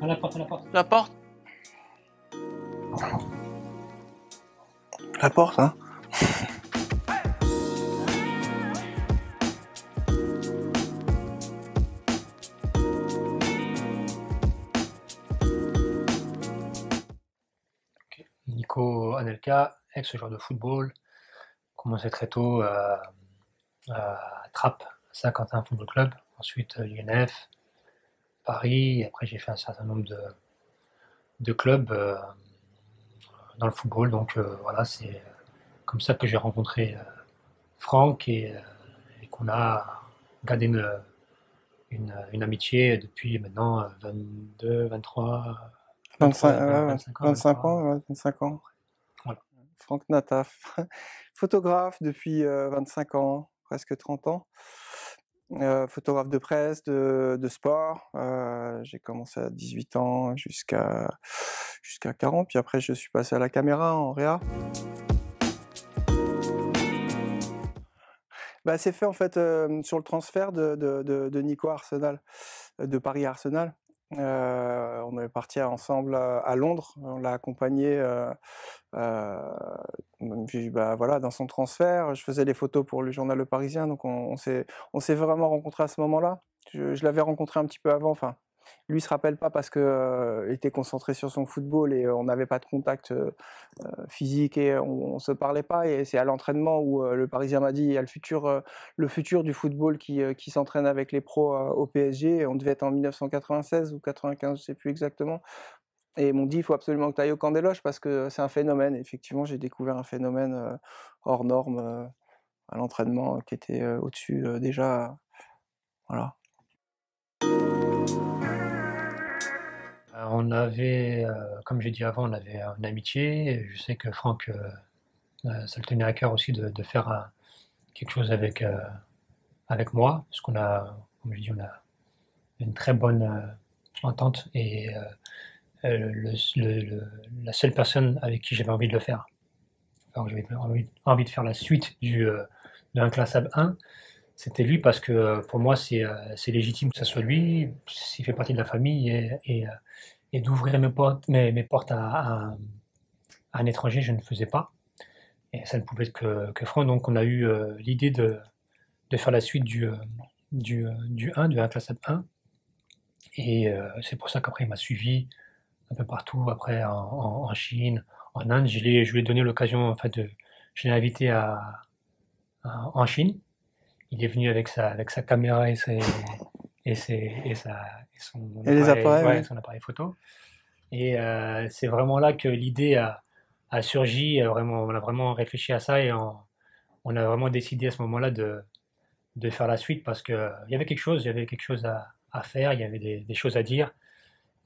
À la porte, à la porte. La porte. La porte, hein. Nico Anelka, ex-joueur de football, commencé très tôt euh, à Trappes, Saint-Quentin Football Club, ensuite euh, UNF, Paris, et après j'ai fait un certain nombre de, de clubs euh, dans le football, donc euh, voilà, c'est comme ça que j'ai rencontré euh, Franck et, et qu'on a gardé une, une, une amitié depuis maintenant euh, 22, 23, 25, 23, ouais, ouais, 25 ans. 25 23. ans, ouais, 25 ans. Voilà. Franck Nataf, photographe depuis euh, 25 ans, presque 30 ans. Euh, photographe de presse, de, sport. Euh, j'ai commencé à 18 ans jusqu'à jusqu'à 40, puis après je suis passé à la caméra en réa. Bah, c'est fait en fait euh, sur le transfert de, de, de, Nico Arsenal, de Paris Arsenal. Euh, on est parti ensemble à, à Londres, on l'a accompagné euh, euh, bah, voilà, dans son transfert. Je faisais les photos pour le journal Le Parisien, donc on, on s'est on s'est vraiment rencontrés à ce moment-là. Je, je l'avais rencontré un petit peu avant, enfin, lui se rappelle pas parce que euh, était concentré sur son football et euh, on n'avait pas de contact euh, physique et on, on se parlait pas. Et c'est à l'entraînement où le Parisien m'a dit il y a le futur, le futur du football qui, qui s'entraîne avec les pros au PSG. On devait être en 1996 ou 95, je sais plus exactement. Et ils m'ont dit il faut absolument que tu ailles au camp des loges parce que c'est un phénomène. Effectivement, j'ai découvert un phénomène hors norme à l'entraînement qui était au-dessus déjà. Voilà. On avait, euh, comme j'ai dit avant, on avait une amitié. Je sais que Franck, euh, euh, ça le tenait à cœur aussi de, faire euh, quelque chose avec, euh, avec moi, parce qu'on a, comme je dis, on a une très bonne euh, entente et euh, euh, la seule personne avec qui j'avais envie de le faire, enfin, j'avais envie, envie de faire la suite du, euh, de Inclassable 1, c'était lui parce que euh, pour moi c'est euh, c'est légitime que ce soit lui, s'il fait partie de la famille et, euh, et d'ouvrir mes portes, à, un étranger, je ne faisais pas. Et ça ne pouvait être que, que Franck. Donc on a eu euh, l'idée de, de faire la suite du, euh, du, euh, du 1, du Inclassable 1. Et c'est pour ça qu'après il m'a suivi un peu partout, après en, en- Chine, en Inde. Je, je lui ai donné l'occasion, en fait, de, je l'ai invité à- en Chine. Il est venu avec sa, avec sa caméra et, ses, et, ses, et, sa, et son, Et ouais, oui. son appareil photo. Et euh, c'est vraiment là que l'idée a, a surgi. Vraiment, on a vraiment réfléchi à ça et on, on a vraiment décidé à ce moment-là de, de faire la suite parce que euh, y avait quelque chose, il y avait quelque chose à, à faire, il y avait des, des choses à dire,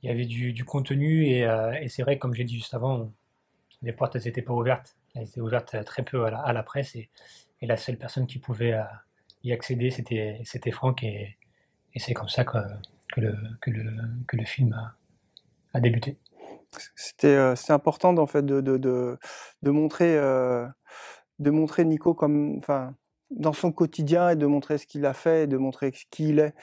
il y avait du, du contenu et, euh, et c'est vrai, comme j'ai dit juste avant, on- les portes elles n'étaient pas ouvertes, elles étaient ouvertes très peu à la, à la presse et, et la seule personne qui pouvait euh, y accéder c'était c'était Franck et, et c'est comme ça que, le, que, le, que le film a, débuté. C'était euh, c'était important en fait de, de, de, montrer euh, de montrer Nico comme dans son quotidien et de montrer ce qu'il a fait et de montrer qui il est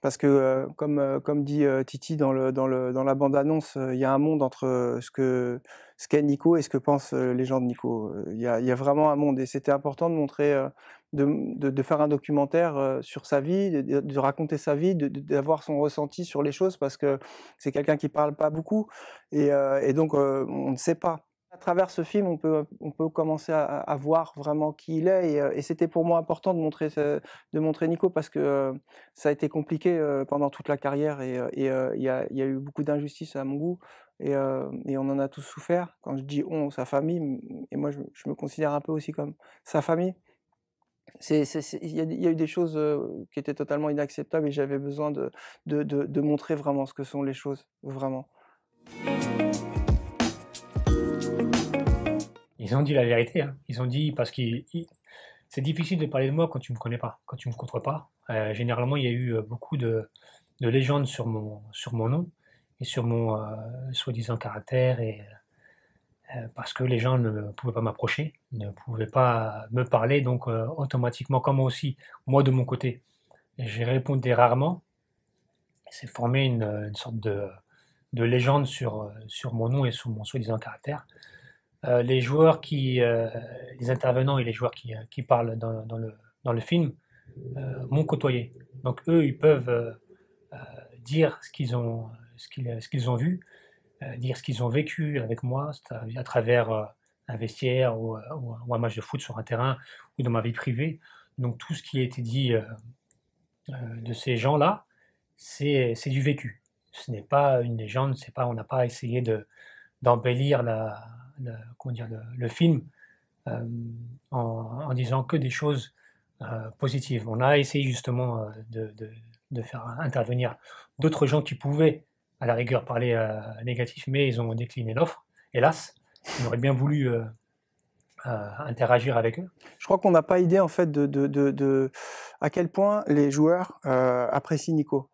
parce que euh, comme euh, comme dit euh, Titi dans le dans le dans la bande annonce il y a un monde entre ce que ce qu'est Nico et ce que pensent les gens de Nico. Il y a y a vraiment un monde. Et c'était important de montrer de, de, faire un documentaire sur sa vie de, de- raconter sa vie d'avoir son ressenti sur les choses parce que c'est quelqu'un qui parle pas beaucoup. Et, et donc, on ne sait pas. Travers ce film, on peut, on peut commencer à, voir vraiment qui il est. Et, euh, et c'était pour moi important de montrer, de montrer Nico parce que euh, ça a été compliqué euh, pendant toute la carrière et il y, y a eu beaucoup d'injustices à mon goût. Et, on en a tous souffert. Quand je dis on, sa famille, et moi je, me considère un peu aussi comme sa famille. Il, y a, eu des choses qui étaient totalement inacceptables et j'avais besoin de, de, de, de montrer vraiment ce que sont les choses, vraiment. Ils ont dit la vérité, hein. ils ont dit parce que c'est difficile de parler de moi quand tu me connais pas, quand tu me contrôles pas. Euh, généralement, il y a eu euh, beaucoup de, de légendes sur mon, sur mon nom et sur mon euh, soi-disant caractère et parce que les gens ne pouvaient pas m'approcher, ne pouvaient pas me parler, donc automatiquement, comme moi aussi, moi de mon côté, j'ai répondu rarement. C'est formé une, une sorte de, de légende sur, sur mon nom et sur mon soi-disant caractère. Les joueurs qui, les intervenants et les joueurs qui, qui parlent dans, le, film m'ont côtoyé. Donc eux, ils peuvent dire ce qu'ils ont, vu, dire ce qu'ils ont vécu avec moi à, travers un vestiaire ou, un match de foot sur un terrain ou dans ma vie privée. Donc tout ce qui a été dit de ces gens-là, c'est, du vécu. Ce n'est pas une légende, pas, on n'a pas essayé de, d'embellir la, comment dire, le, film en, en, disant que des choses positives. On a essayé justement de, de, de faire intervenir d'autres gens qui pouvaient, à la rigueur, parler euh, négatif, mais ils ont décliné l'offre, hélas. On aurait bien voulu euh, euh, interagir avec eux. Je crois qu'on n'a pas idée, en fait, de, de, de, à quel point les joueurs apprécient Nico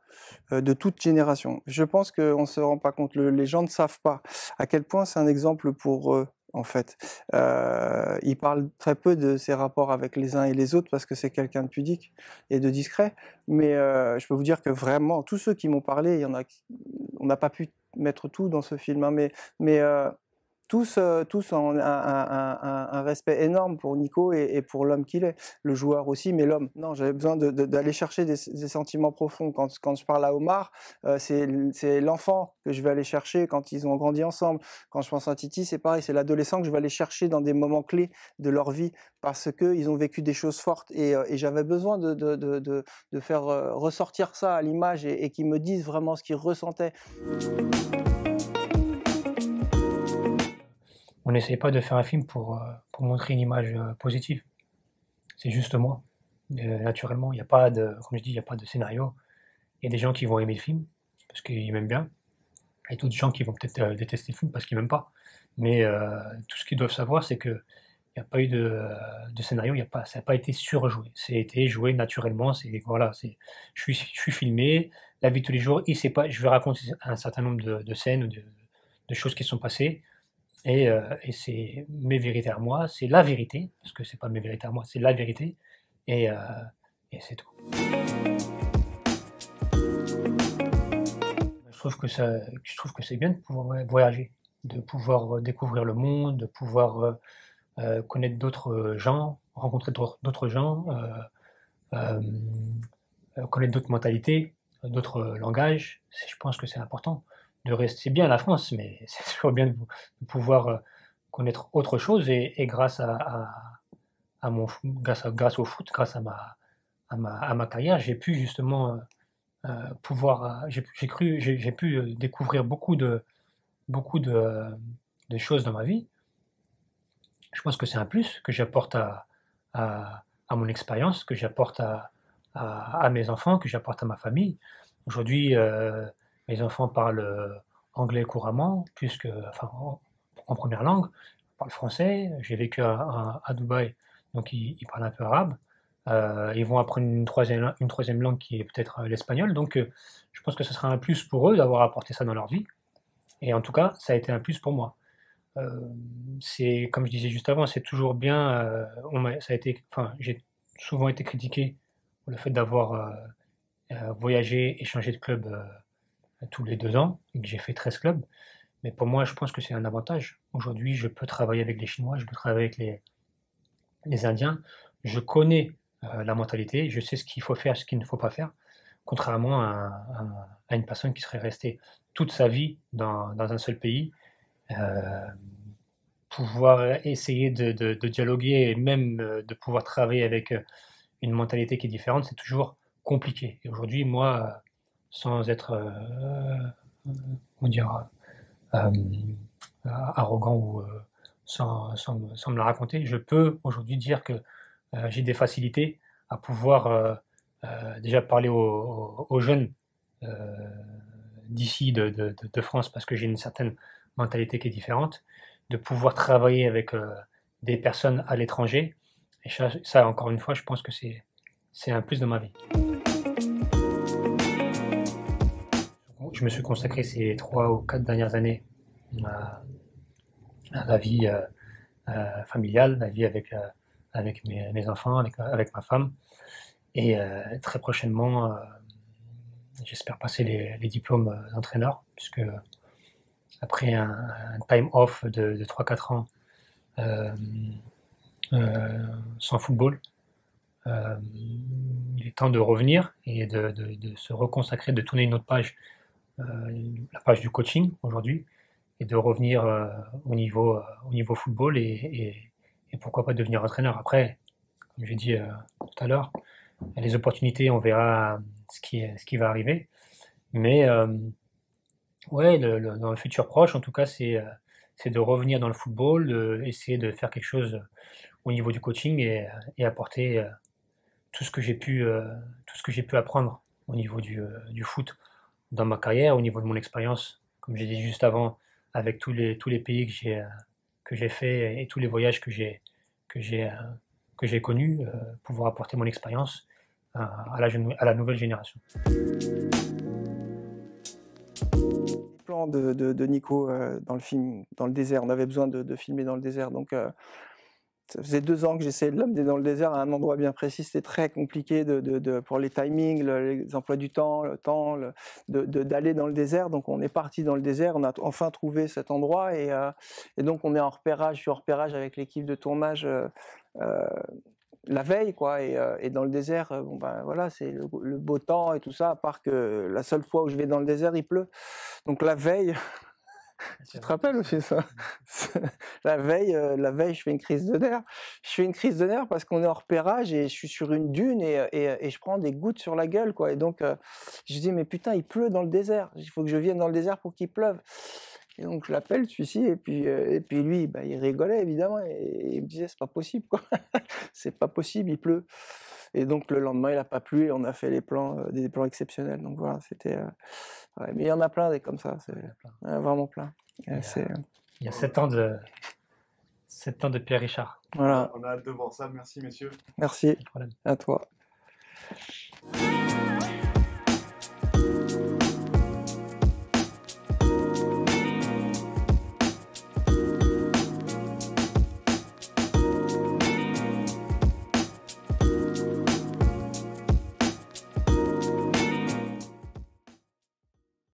de toute génération. Je pense qu'on ne se rend pas compte, les gens ne savent pas à quel point c'est un exemple pour eux en fait. Euh, il parle très peu de ses rapports avec les uns et les autres parce que c'est quelqu'un de pudique et de discret. Mais euh, je peux vous dire que vraiment, tous ceux qui m'ont parlé, il y en a, on n'a pas pu mettre tout dans ce film, hein, mais, mais euh, tous, euh, tous ont un, respect énorme pour Nico et, pour l'homme qu'il est, le joueur aussi, mais l'homme. Non, j'avais besoin d'aller chercher des, sentiments profonds. Quand, quand je parle à Omar, euh, c'est l'enfant que je vais aller chercher quand ils ont grandi ensemble. Quand je pense à Titi, c'est pareil, c'est l'adolescent que je vais aller chercher dans des moments clés de leur vie parce qu'ils ont vécu des choses fortes et, euh, j'avais besoin de, de, de, faire euh, ressortir ça à l'image et qu'ils me disent vraiment ce qu'ils ressentaient. On n'essaie pas de faire un film pour, euh, montrer une image euh, positive. C'est juste moi. Euh, naturellement, il n'y a pas de, il n'y a pas de scénario. Il y a des gens qui vont aimer le film parce qu'ils m'aiment bien, et d'autres gens qui vont peut-être détester le film parce qu'ils m'aiment pas. Mais tout ce qu'ils doivent savoir, c'est que il n'y a pas eu de, scénario, y ça n'a pas été surjoué. C'est été joué naturellement. C'est voilà, c'est, je suis, filmé, la vie de tous les jours. Il je vais raconter un certain nombre de, scènes ou de, choses qui sont passées. Et, euh, et c'est mes vérités à moi, c'est la vérité, parce que c'est pas mes vérités à moi, c'est la vérité, et, euh, c'est tout. Je trouve que ça, je trouve que c'est bien de pouvoir voyager, de pouvoir découvrir le monde, de pouvoir euh, connaître d'autres gens, rencontrer d'autres gens, euh, connaître d'autres mentalités, d'autres langages. Je pense que c'est important de rester bien la France, mais c'est toujours bien de, pouvoir euh, connaître autre chose et, grâce à, mon grâce, grâce au foot, grâce à ma, à ma, ma carrière, j'ai pu justement euh, euh, pouvoir, j'ai cru, j'ai pu découvrir beaucoup de, beaucoup de, choses dans ma vie. Je pense que c'est un plus que j'apporte à, à, à, mon expérience, que j'apporte à, à, mes enfants, que j'apporte à ma famille. Aujourd'hui, mes enfants parlent euh, anglais couramment, puisque, enfin, en, première langue, ils parlent français. J'ai vécu à, Dubaï, donc ils, parlent un peu arabe. Euh, ils vont apprendre une troisième, une troisième langue qui est peut-être euh, l'espagnol. Donc, je pense que ce sera un plus pour eux d'avoir apporté ça dans leur vie. Et en tout cas, ça a été un plus pour moi. Comme je disais juste avant, c'est toujours bien. Ça a été, j'ai souvent été critiqué pour le fait d'avoir voyagé et changé de club tous les deux ans et que j'ai fait 13 clubs. Mais pour moi, je pense que c'est un avantage. Aujourd'hui, je peux travailler avec les Chinois, je peux travailler avec les, Indiens. Je connais euh, la mentalité, je sais ce qu'il faut faire, ce qu'il ne faut pas faire, contrairement à, une personne qui serait restée toute sa vie dans, un seul pays. Euh, pouvoir essayer de, dialoguer et même euh, de pouvoir travailler avec une mentalité qui est différente, c'est toujours compliqué. Aujourd'hui, moi, sans être, euh, on dire, euh, arrogant ou euh, sans, me la raconter, je peux aujourd'hui dire que j'ai des facilités à pouvoir déjà parler aux, jeunes d'ici, de, France, parce que j'ai une certaine mentalité qui est différente, de pouvoir travailler avec des personnes à l'étranger. Et ça, ça, encore une fois, je pense que c'est un plus de ma vie. Je me suis consacré ces trois ou quatre dernières années à, la vie euh, euh, familiale, la vie avec, euh, mes, enfants, avec, ma femme. Et très prochainement, j'espère passer les, les diplômes d'entraîneur, puisque après un, time off de, 3-4 ans sans football, il est temps de revenir et de, se reconsacrer, de tourner une autre page, la page du coaching aujourd'hui, et de revenir au, niveau, au niveau football et, et, pourquoi pas devenir entraîneur. Après, comme j'ai dit tout à l'heure, les opportunités, on verra ce qui, ce qui va arriver. Mais ouais, dans le futur proche, en tout cas, c'est c'est de revenir dans le football, de essayer de faire quelque chose au niveau du coaching et, et apporter tout ce que j'ai pu, tout pu apprendre au niveau du, du, foot dans ma carrière, au niveau de mon expérience, comme j'ai dit juste avant, avec tous les, tous les pays que j'ai, que j'ai fait et tous les voyages que j'ai, que j'ai, que j'ai connus, pouvoir apporter mon expérience à, la, à la nouvelle génération. Plan de, de, Nico euh, dans le film, dans le désert, on avait besoin de, filmer dans le désert, donc euh, ça faisait deux ans que j'essayais de l'amener dans le désert à un endroit bien précis. C'était très compliqué pour les timings, les emplois du temps, le temps, d'aller dans le désert. Donc on est parti dans le désert. On a enfin trouvé cet endroit et, euh, et donc on est en repérage. Je suis en repérage avec l'équipe de tournage la veille, quoi. Et, euh, dans le désert, euh, ben voilà, c'est le, beau temps et tout ça. À part que la seule fois où je vais dans le désert, il pleut. Donc la veille, tu te rappelles aussi ça? La veille, euh, la veille, je fais une crise de nerfs. Je fais une crise de nerfs parce qu'on est en repérage et je suis sur une dune et, et, et je prends des gouttes sur la gueule, quoi. Et donc je dis mais putain, il pleut dans le désert. Il faut que je vienne dans le désert pour qu'il pleuve. Et donc je l'appelle celui-ci et puis euh, et puis lui bah, il rigolait évidemment et, il me disait c'est pas possible quoi, c'est pas possible il pleut. Et donc le lendemain il a pas plu et on a fait les plans euh, des plans exceptionnels donc voilà c'était euh, mais il y en a plein des comme ça c'est vraiment plein. Il y, a, il y a 7 ans de 7 ans de Pierre Richard. Voilà. On a hâte de voir ça merci messieurs. Merci. À toi.